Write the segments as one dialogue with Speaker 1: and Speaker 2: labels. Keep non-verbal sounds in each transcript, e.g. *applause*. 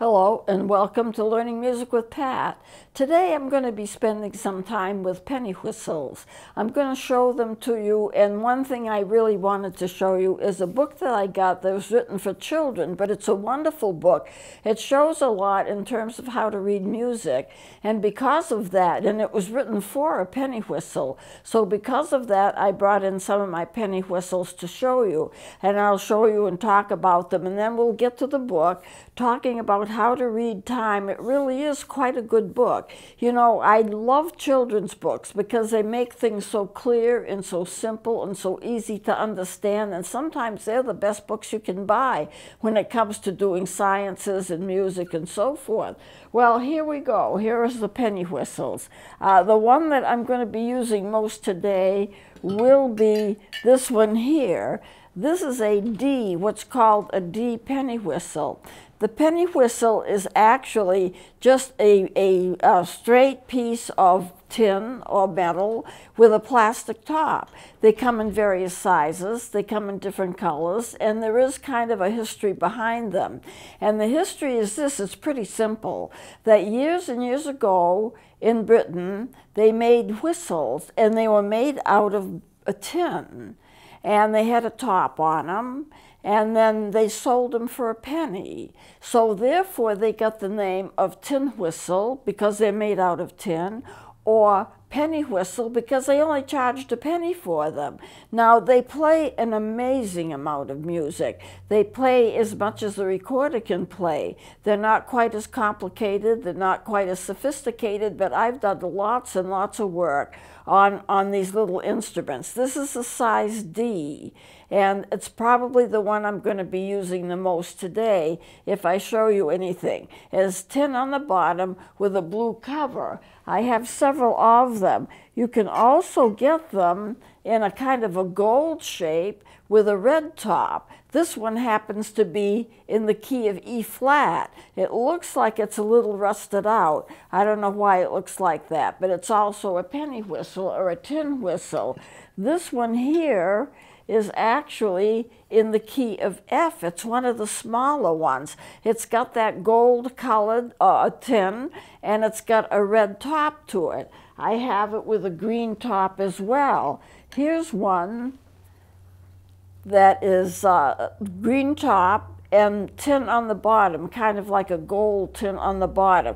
Speaker 1: Hello and welcome to Learning Music with Pat. Today I'm going to be spending some time with penny whistles. I'm going to show them to you and one thing I really wanted to show you is a book that I got that was written for children but it's a wonderful book. It shows a lot in terms of how to read music and because of that and it was written for a penny whistle so because of that I brought in some of my penny whistles to show you and I'll show you and talk about them and then we'll get to the book talking about how to Read Time. It really is quite a good book. You know, I love children's books because they make things so clear and so simple and so easy to understand. And sometimes they're the best books you can buy when it comes to doing sciences and music and so forth. Well, here we go. Here is the penny whistles. Uh, the one that I'm going to be using most today will be this one here. This is a D, what's called a D penny whistle. The penny whistle is actually just a, a, a, straight piece of tin or metal with a plastic top. They come in various sizes, they come in different colors, and there is kind of a history behind them. And the history is this, it's pretty simple, that years and years ago in Britain, they made whistles, and they were made out of a tin, and they had a top on them, and then they sold them for a penny. So therefore they got the name of tin whistle because they're made out of tin, or penny whistle because they only charged a penny for them. Now, they play an amazing amount of music. They play as much as the recorder can play. They're not quite as complicated, they're not quite as sophisticated, but I've done lots and lots of work on, on these little instruments. This is a size D, and it's probably the one I'm going to be using the most today if I show you anything. It's tin on the bottom with a blue cover. I have several of them. You can also get them in a kind of a gold shape with a red top. This one happens to be in the key of E flat. It looks like it's a little rusted out. I don't know why it looks like that, but it's also a penny whistle or a tin whistle. This one here is actually in the key of F. It's one of the smaller ones. It's got that gold colored uh, tin and it's got a red top to it. I have it with a green top as well. Here's one that is uh, green top and tin on the bottom, kind of like a gold tin on the bottom.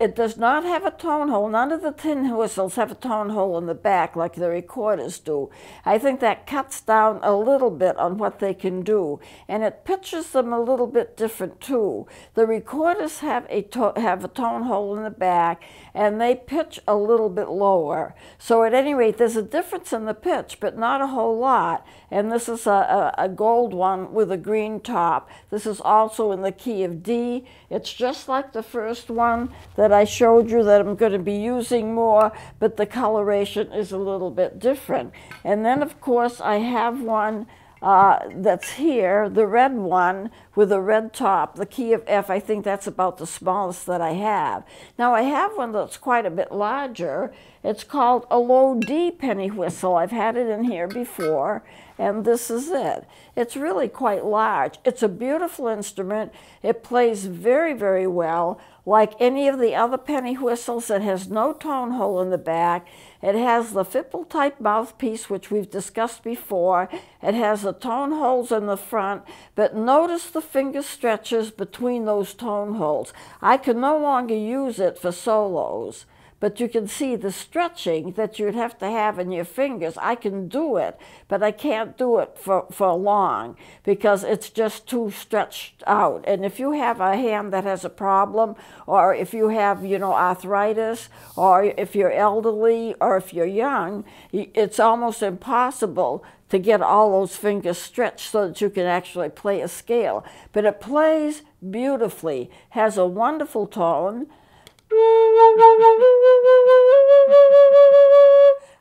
Speaker 1: It does not have a tone hole. None of the tin whistles have a tone hole in the back like the recorders do. I think that cuts down a little bit on what they can do, and it pitches them a little bit different too. The recorders have a, have a tone hole in the back, and they pitch a little bit lower. So at any rate, there's a difference in the pitch, but not a whole lot. And this is a, a, gold one with a green top. This is also in the key of D. It's just like the first one that I showed you that I'm going to be using more, but the coloration is a little bit different. And then, of course, I have one uh, that's here, the red one with a red top, the key of F, I think that's about the smallest that I have. Now I have one that's quite a bit larger. It's called a low D penny whistle. I've had it in here before, and this is it. It's really quite large. It's a beautiful instrument. It plays very, very well. Like any of the other penny whistles, it has no tone hole in the back. It has the Fipple type mouthpiece, which we've discussed before. It has the tone holes in the front, but notice the finger stretches between those tone holes. I can no longer use it for solos but you can see the stretching that you'd have to have in your fingers. I can do it, but I can't do it for, for long because it's just too stretched out. And if you have a hand that has a problem, or if you have, you know, arthritis, or if you're elderly, or if you're young, it's almost impossible to get all those fingers stretched so that you can actually play a scale. But it plays beautifully, has a wonderful tone,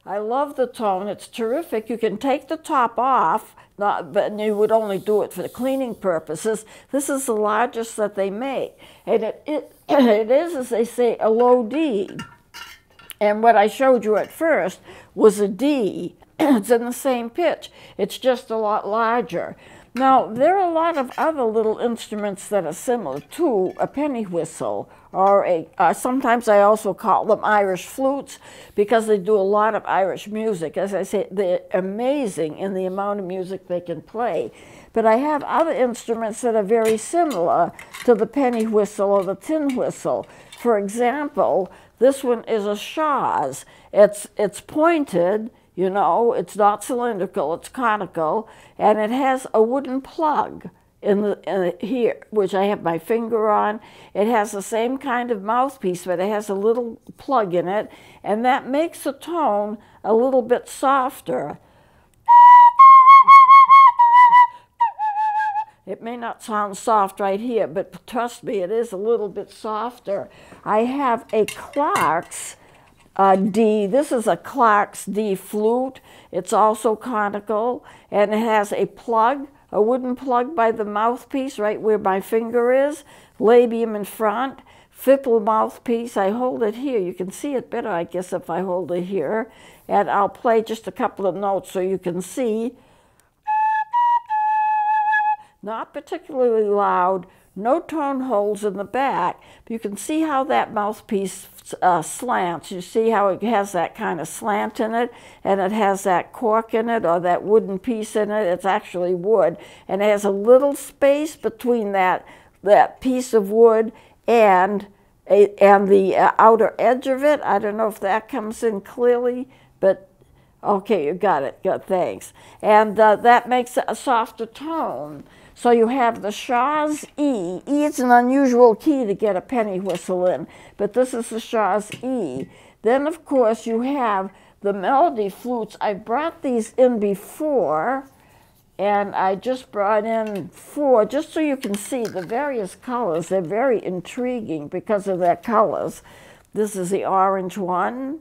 Speaker 1: I love the tone. It's terrific. You can take the top off, not, but you would only do it for the cleaning purposes. This is the largest that they make. And it, it, *clears throat* it is, as they say, a low D. And what I showed you at first was a D. *clears throat* it's in the same pitch. It's just a lot larger. Now, there are a lot of other little instruments that are similar to a penny whistle, or a, uh, sometimes I also call them Irish flutes because they do a lot of Irish music. As I say, they're amazing in the amount of music they can play. But I have other instruments that are very similar to the penny whistle or the tin whistle. For example, this one is a Shaw's. It's, it's pointed, you know, it's not cylindrical, it's conical, and it has a wooden plug in the in here, which I have my finger on. It has the same kind of mouthpiece, but it has a little plug in it, and that makes the tone a little bit softer. It may not sound soft right here, but trust me, it is a little bit softer. I have a Clarke's uh, D. This is a Clarke's D flute. It's also conical, and it has a plug, a wooden plug by the mouthpiece right where my finger is, labium in front, Fipple mouthpiece. I hold it here. You can see it better, I guess, if I hold it here. And I'll play just a couple of notes so you can see. Not particularly loud, no tone holes in the back. You can see how that mouthpiece uh, slants. You see how it has that kind of slant in it, and it has that cork in it or that wooden piece in it. It's actually wood, and it has a little space between that that piece of wood and and the uh, outer edge of it. I don't know if that comes in clearly, but okay, you got it. Good, thanks. And uh, that makes a softer tone. So you have the Shaw's E. E is an unusual key to get a penny whistle in, but this is the Shaw's E. Then, of course, you have the melody flutes. I brought these in before, and I just brought in four, just so you can see the various colors. They're very intriguing because of their colors. This is the orange one.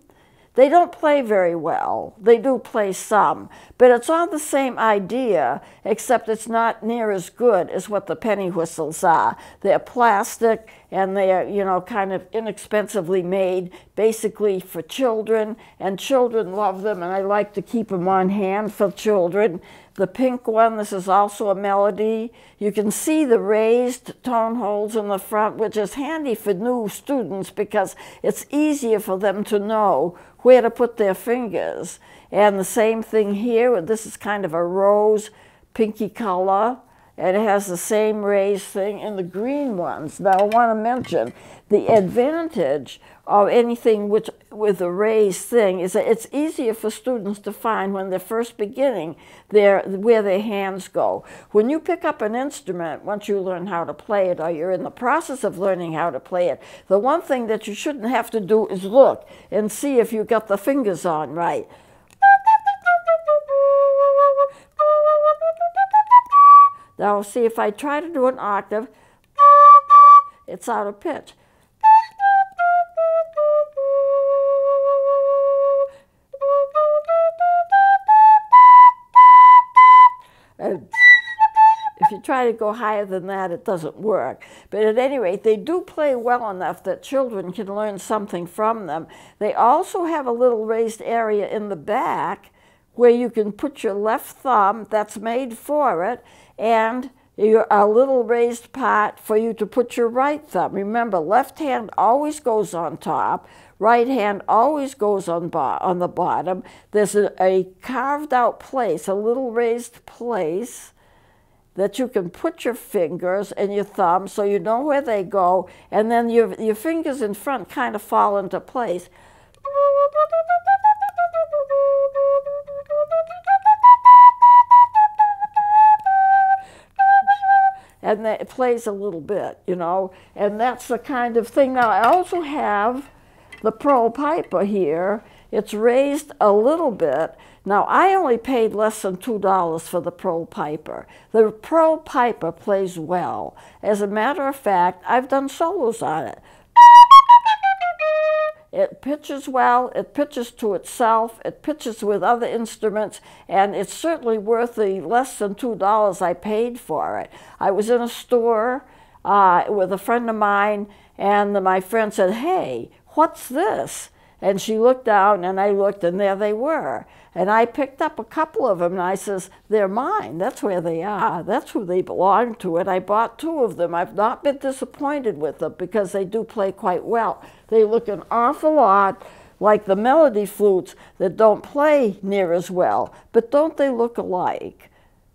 Speaker 1: They don't play very well. They do play some, but it's on the same idea, except it's not near as good as what the penny whistles are. They're plastic and they're, you know, kind of inexpensively made, basically for children, and children love them, and I like to keep them on hand for children. The pink one, this is also a melody. You can see the raised tone holes in the front, which is handy for new students because it's easier for them to know where to put their fingers. And the same thing here, this is kind of a rose pinky color and it has the same raised thing in the green ones. Now I want to mention the advantage of anything which, with a raised thing is that it's easier for students to find when they're first beginning their, where their hands go. When you pick up an instrument, once you learn how to play it or you're in the process of learning how to play it, the one thing that you shouldn't have to do is look and see if you got the fingers on right. Now see if I try to do an octave, it's out of pitch. And if you try to go higher than that, it doesn't work. But at any rate, they do play well enough that children can learn something from them. They also have a little raised area in the back where you can put your left thumb, that's made for it, and a little raised part for you to put your right thumb. Remember, left hand always goes on top, right hand always goes on, on the bottom. There's a, a carved out place, a little raised place that you can put your fingers and your thumb so you know where they go, and then your, your fingers in front kind of fall into place. And it plays a little bit, you know, and that's the kind of thing. Now, I also have the Pearl Piper here. It's raised a little bit. Now, I only paid less than $2 for the Pearl Piper. The Pearl Piper plays well. As a matter of fact, I've done solos on it. It pitches well, it pitches to itself, it pitches with other instruments, and it's certainly worth the less than $2 I paid for it. I was in a store uh, with a friend of mine, and my friend said, Hey, what's this? And she looked down, and I looked, and there they were. And I picked up a couple of them, and I says, they're mine. That's where they are. That's who they belong to. And I bought two of them. I've not been disappointed with them because they do play quite well. They look an awful lot like the melody flutes that don't play near as well, but don't they look alike?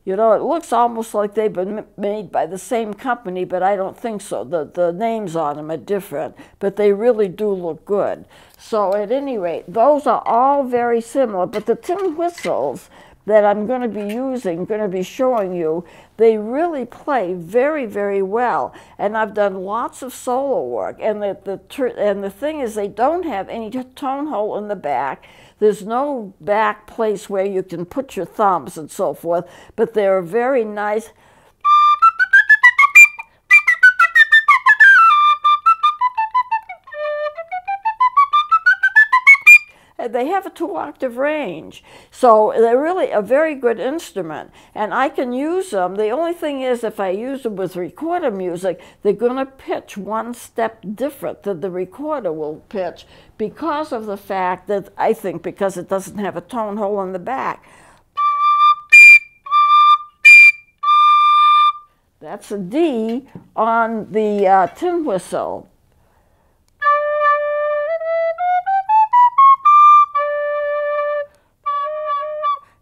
Speaker 1: You know, it looks almost like they've been made by the same company, but I don't think so. The, the names on them are different, but they really do look good. So at any rate, those are all very similar, but the tin whistles that I'm going to be using, going to be showing you, they really play very, very well. And I've done lots of solo work. And the, the, and the thing is, they don't have any tone hole in the back. There's no back place where you can put your thumbs and so forth, but they're very nice. They have a two octave range. So they're really a very good instrument. And I can use them. The only thing is if I use them with recorder music, they're going to pitch one step different than the recorder will pitch because of the fact that, I think, because it doesn't have a tone hole in the back. That's a D on the uh, tin whistle.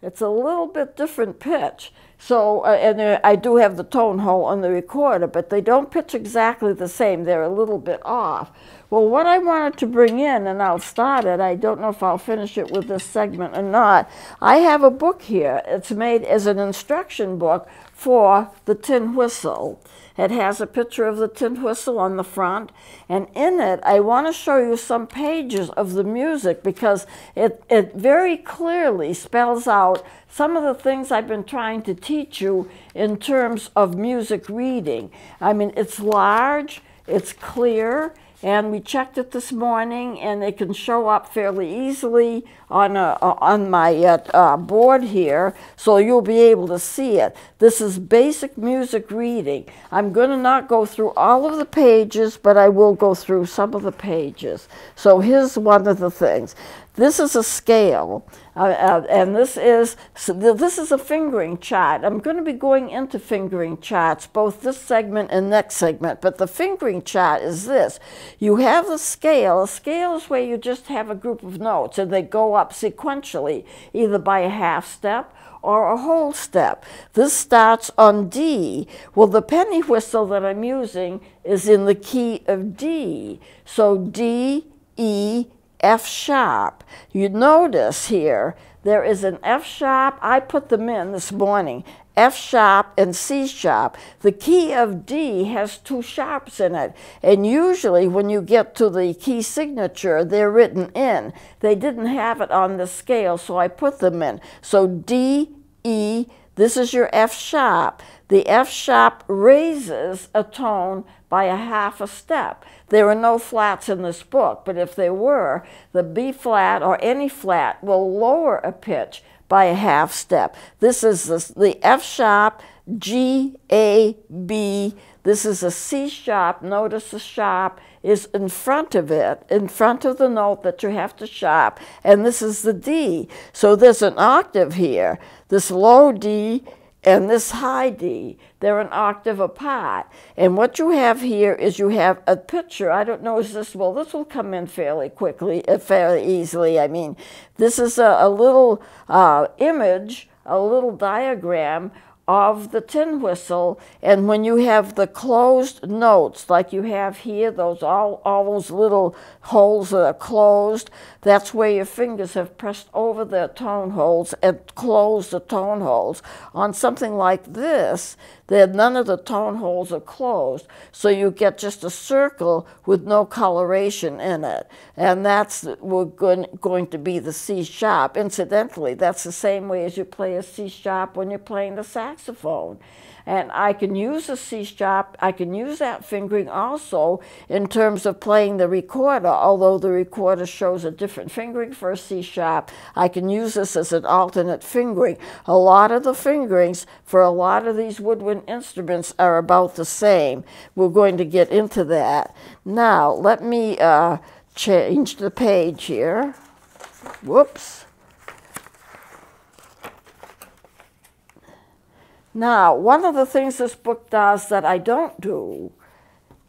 Speaker 1: It's a little bit different pitch. So, uh, and uh, I do have the tone hole on the recorder, but they don't pitch exactly the same. They're a little bit off. Well, what I wanted to bring in, and I'll start it, I don't know if I'll finish it with this segment or not. I have a book here. It's made as an instruction book for the tin whistle. It has a picture of the tin whistle on the front, and in it, I want to show you some pages of the music because it, it very clearly spells out some of the things I've been trying to teach you in terms of music reading. I mean, it's large, it's clear, and we checked it this morning and it can show up fairly easily on, a, on my uh, uh, board here so you'll be able to see it. This is basic music reading. I'm going to not go through all of the pages but I will go through some of the pages. So here's one of the things. This is a scale, uh, uh, and this is so this is a fingering chart. I'm going to be going into fingering charts, both this segment and next segment. But the fingering chart is this: you have the scale. A scale is where you just have a group of notes, and they go up sequentially, either by a half step or a whole step. This starts on D. Well, the penny whistle that I'm using is in the key of D. So D, E, F sharp. You notice here there is an F sharp. I put them in this morning. F sharp and C sharp. The key of D has two sharps in it. And usually when you get to the key signature, they're written in. They didn't have it on the scale, so I put them in. So D, E, this is your F sharp. The F sharp raises a tone by a half a step. There are no flats in this book, but if there were, the B flat or any flat will lower a pitch by a half step. This is the, F sharp, G, A, B. This is a C sharp. Notice the sharp is in front of it, in front of the note that you have to sharp, and this is the D. So there's an octave here. This low D and this high D, they're an octave apart. And what you have here is you have a picture. I don't know, is this, well, this will come in fairly quickly, uh, fairly easily. I mean, this is a, a little uh, image, a little diagram of the tin whistle and when you have the closed notes like you have here those all, all those little holes that are closed that's where your fingers have pressed over the tone holes and closed the tone holes. On something like this that none of the tone holes are closed so you get just a circle with no coloration in it. And that's we're going to be the C sharp. Incidentally that's the same way as you play a C sharp when you're playing the saxophone. And I can use a C sharp, I can use that fingering also in terms of playing the recorder, although the recorder shows a different fingering for a C sharp. I can use this as an alternate fingering. A lot of the fingerings for a lot of these woodwind instruments are about the same. We're going to get into that. Now, let me uh, change the page here. Whoops. Now, one of the things this book does that I don't do,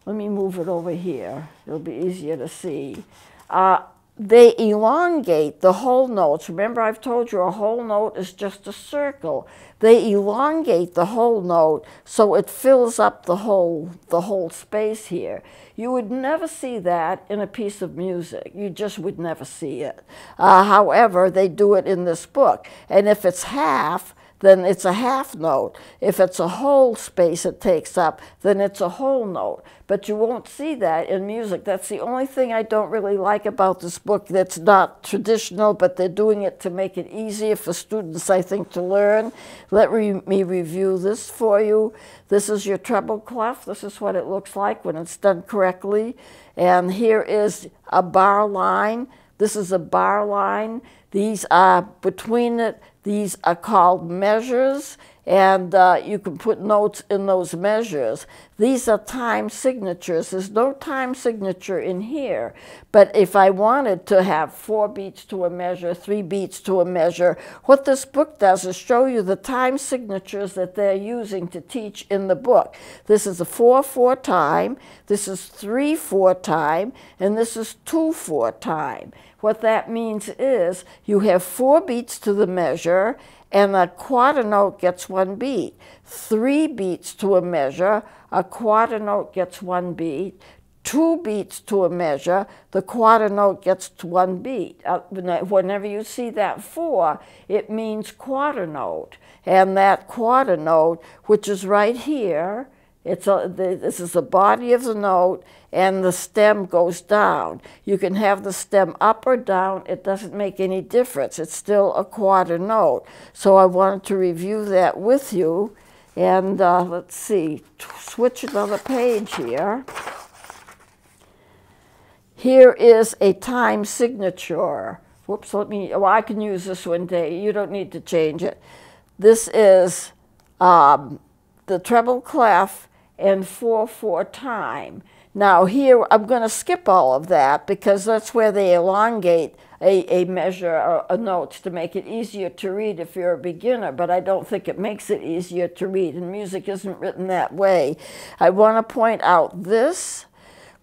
Speaker 1: let me move it over here, it'll be easier to see. Uh, they elongate the whole notes. Remember, I've told you a whole note is just a circle. They elongate the whole note so it fills up the whole, the whole space here. You would never see that in a piece of music. You just would never see it. Uh, however, they do it in this book. And if it's half, then it's a half note. If it's a whole space it takes up, then it's a whole note. But you won't see that in music. That's the only thing I don't really like about this book that's not traditional, but they're doing it to make it easier for students, I think, to learn. Let re me review this for you. This is your treble clef. This is what it looks like when it's done correctly. And here is a bar line. This is a bar line. These are between it, these are called measures, and uh, you can put notes in those measures. These are time signatures. There's no time signature in here, but if I wanted to have four beats to a measure, three beats to a measure, what this book does is show you the time signatures that they're using to teach in the book. This is a 4-4 time, this is 3-4 time, and this is 2-4 time. What that means is you have four beats to the measure, and a quarter note gets one beat. Three beats to a measure, a quarter note gets one beat. Two beats to a measure, the quarter note gets one beat. Uh, whenever you see that four, it means quarter note. And that quarter note, which is right here, it's a, this is the body of the note, and the stem goes down. You can have the stem up or down. It doesn't make any difference. It's still a quarter note. So I wanted to review that with you. And uh, let's see, switch another page here. Here is a time signature. Whoops, let me, well, I can use this one day. You don't need to change it. This is um, the treble clef and 4-4 time. Now here, I'm going to skip all of that because that's where they elongate a, a measure, a, a notes to make it easier to read if you're a beginner, but I don't think it makes it easier to read, and music isn't written that way. I want to point out this.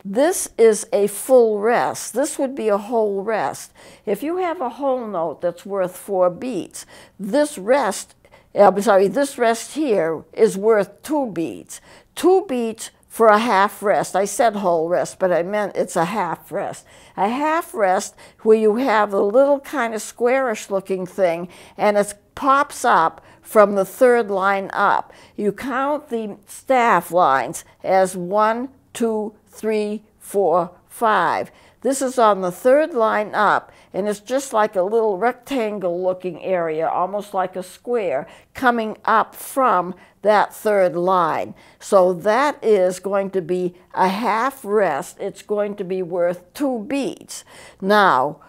Speaker 1: This is a full rest. This would be a whole rest. If you have a whole note that's worth four beats, this rest Uh, I'm sorry, this rest here is worth two beats two beats for a half rest. I said whole rest, but I meant it's a half rest. A half rest where you have a little kind of squarish looking thing and it pops up from the third line up. You count the staff lines as one, two, three, four, five. This is on the third line up, and it's just like a little rectangle looking area, almost like a square, coming up from that third line. So that is going to be a half rest. It's going to be worth two beats. Now,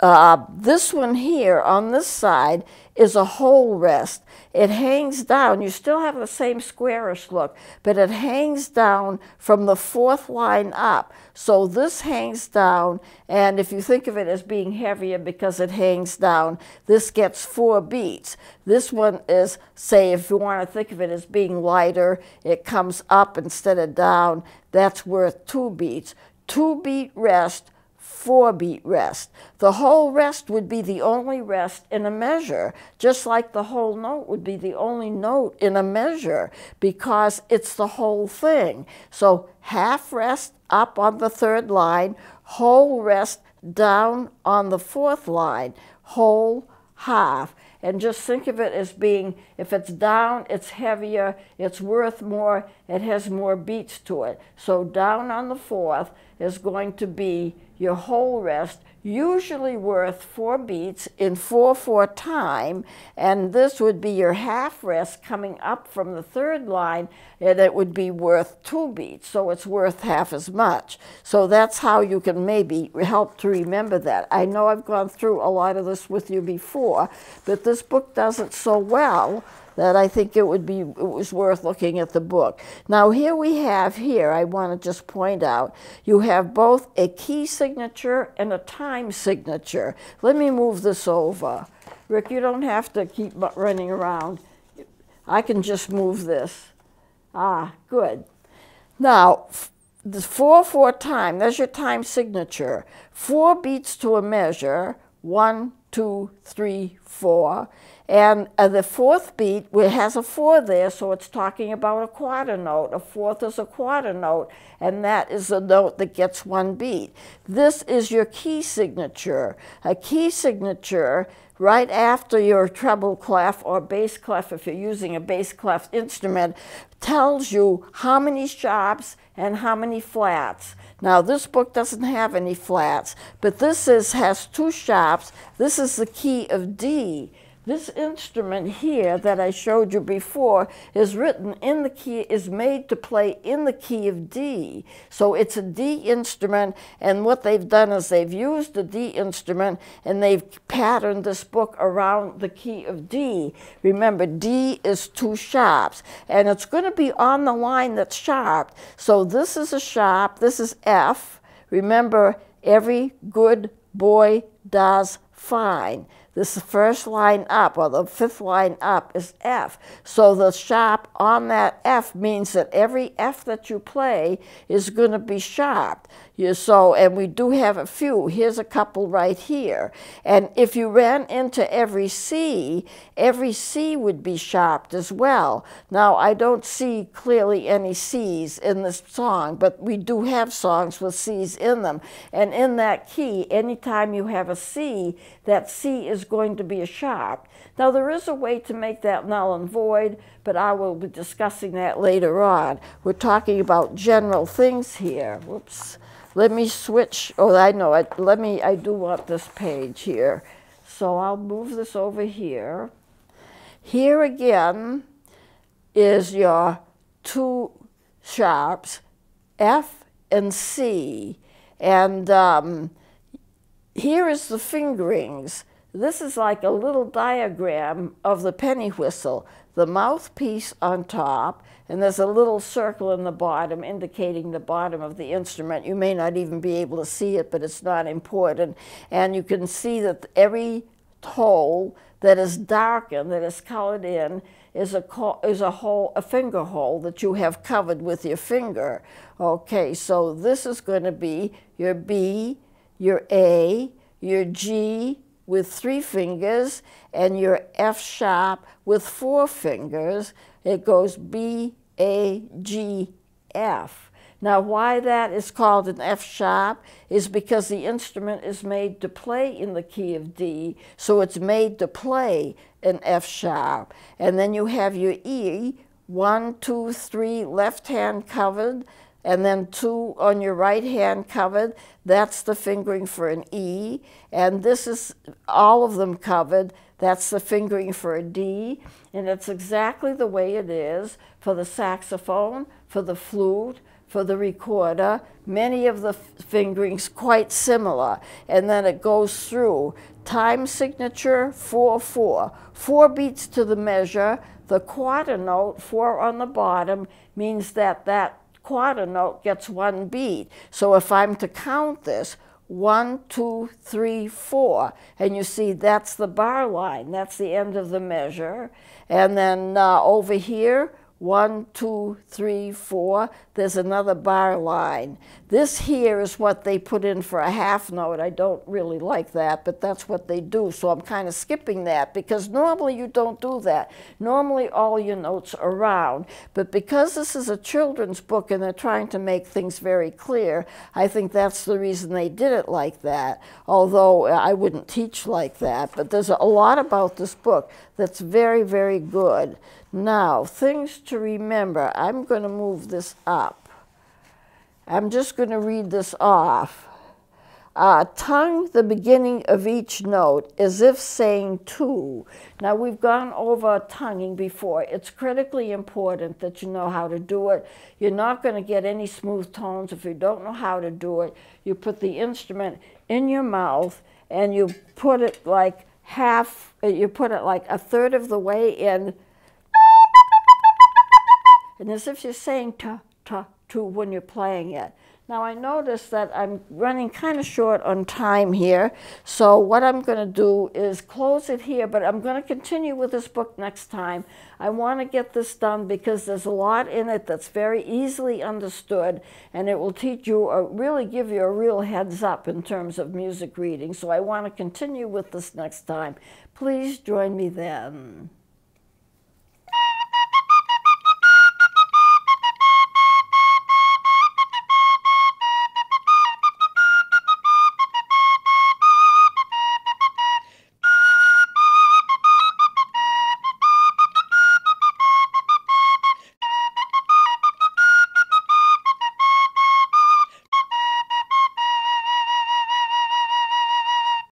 Speaker 1: uh, this one here on this side is a whole rest. It hangs down. You still have the same squarish look, but it hangs down from the fourth line up. So this hangs down, and if you think of it as being heavier because it hangs down, this gets four beats. This one is, say, if you want to think of it as being lighter, it comes up instead of down. That's worth two beats. Two beat rest, four beat rest. The whole rest would be the only rest in a measure, just like the whole note would be the only note in a measure because it's the whole thing. So half rest up on the third line, whole rest down on the fourth line, whole, half. And just think of it as being, if it's down, it's heavier, it's worth more, it has more beats to it. So down on the fourth is going to be your whole rest, usually worth four beats in 4-4 time, and this would be your half rest coming up from the third line, eh, and it would be worth two beats, so it's worth half as much. So that's how you can maybe help to remember that. I know I've gone through a lot of this with you before, but this book does it so well that I think it would be it was worth looking at the book. Now here we have here, I want to just point out, you have both a key signature and a time signature. Let me move this over. Rick, you don't have to keep running around. I can just move this. Ah, good. Now, the 4 4 time, there's your time signature. Four beats to a measure, one, two, three, four. And uh, the fourth beat has a four there, so it's talking about a quarter note. A fourth is a quarter note, and that is a note that gets one beat. This is your key signature. A key signature right after your treble clef or bass clef, if you're using a bass clef instrument, tells you how many sharps and how many flats. Now this book doesn't have any flats, but this is, has two sharps. This is the key of D. This instrument here that I showed you before is written in the key, is made to play in the key of D. So it's a D instrument, and what they've done is they've used the D instrument and they've patterned this book around the key of D. Remember, D is two sharps, and it's going to be on the line that's sharp. So this is a sharp, this is F. Remember, every good boy does fine. This first line up, or the fifth line up, is F. So the sharp on that F means that every F that you play is going to be sharp. You, so, and we do have a few. Here's a couple right here. And if you ran into every C, every C would be sharped as well. Now, I don't see clearly any C's in this song, but we do have songs with C's in them. And in that key, anytime you have a C, that C is going to be a sharp. Now, there is a way to make that null and void, but I will be discussing that later on. We're talking about general things here. Whoops. Let me switch, oh, I know, it. let me, I do want this page here. So I'll move this over here. Here again is your two sharps, F and C. And um, here is the fingerings. This is like a little diagram of the penny whistle. The mouthpiece on top, and there's a little circle in the bottom indicating the bottom of the instrument. You may not even be able to see it, but it's not important. And you can see that every hole that is darkened, that is colored in, is a, is a hole, a finger hole that you have covered with your finger. Okay, so this is going to be your B, your A, your G with three fingers, and your F sharp with four fingers, it goes B, A, G, F. Now, why that is called an F sharp is because the instrument is made to play in the key of D, so it's made to play an F sharp. And then you have your E, one, two, three, left hand covered, and then two on your right hand covered. That's the fingering for an E. And this is all of them covered. That's the fingering for a D, and it's exactly the way it is for the saxophone, for the flute, for the recorder. Many of the fingerings quite similar, and then it goes through time signature 4 4. Four beats to the measure. The quarter note, four on the bottom, means that that quarter note gets one beat. So if I'm to count this, one, two, three, four. And you see that's the bar line. That's the end of the measure. And then uh, over here, one, two, three, four. There's another bar line. This here is what they put in for a half note. I don't really like that, but that's what they do. So I'm kind of skipping that because normally you don't do that. Normally all your notes are round. But because this is a children's book and they're trying to make things very clear, I think that's the reason they did it like that. Although uh, I wouldn't teach like that. But there's a lot about this book that's very, very good. Now, things to remember. I'm going to move this up. I'm just going to read this off. Uh, tongue the beginning of each note as if saying two. Now we've gone over tonguing before. It's critically important that you know how to do it. You're not going to get any smooth tones if you don't know how to do it. You put the instrument in your mouth and you put it like half, you put it like a third of the way in and as if you're saying ta, ta, to when you're playing it. Now I notice that I'm running kind of short on time here, so what I'm going to do is close it here, but I'm going to continue with this book next time. I want to get this done because there's a lot in it that's very easily understood, and it will teach you, or really give you a real heads up in terms of music reading. So I want to continue with this next time. Please join me then.